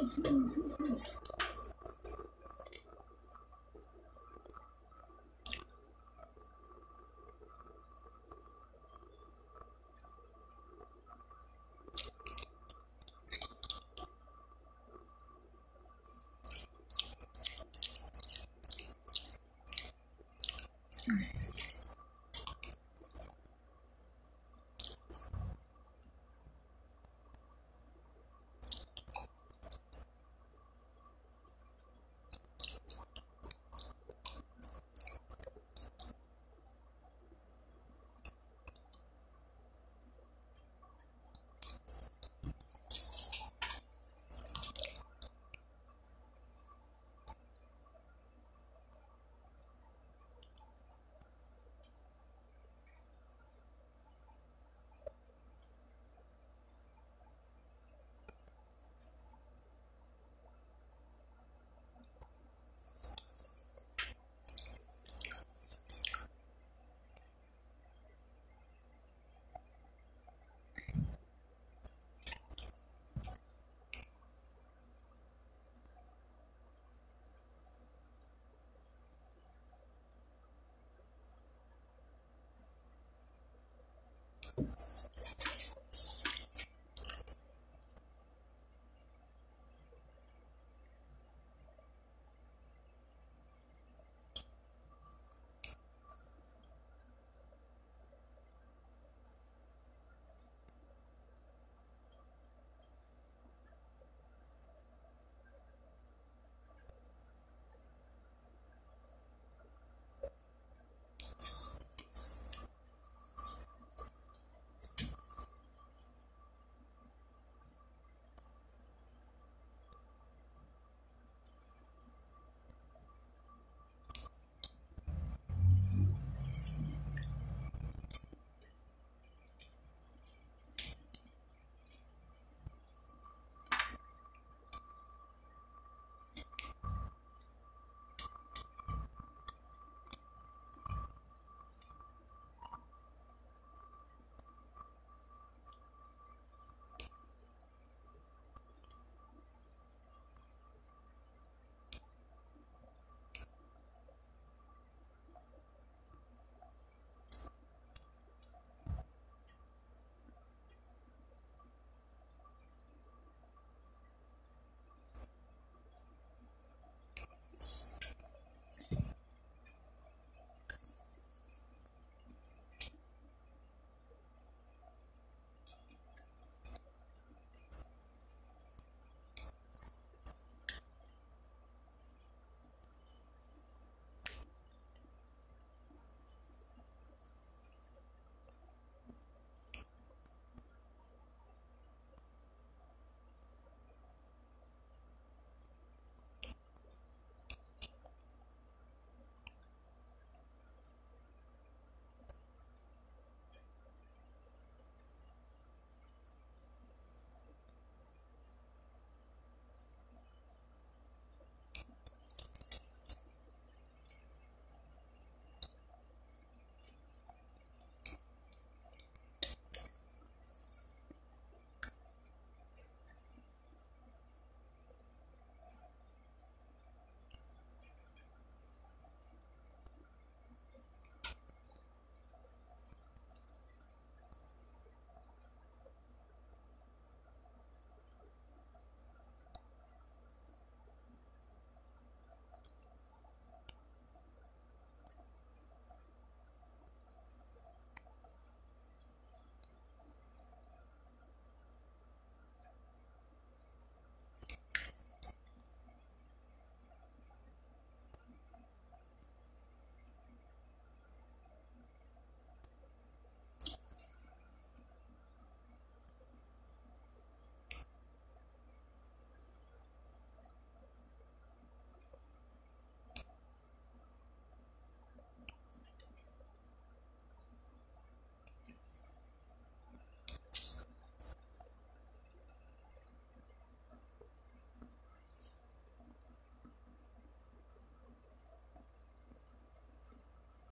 you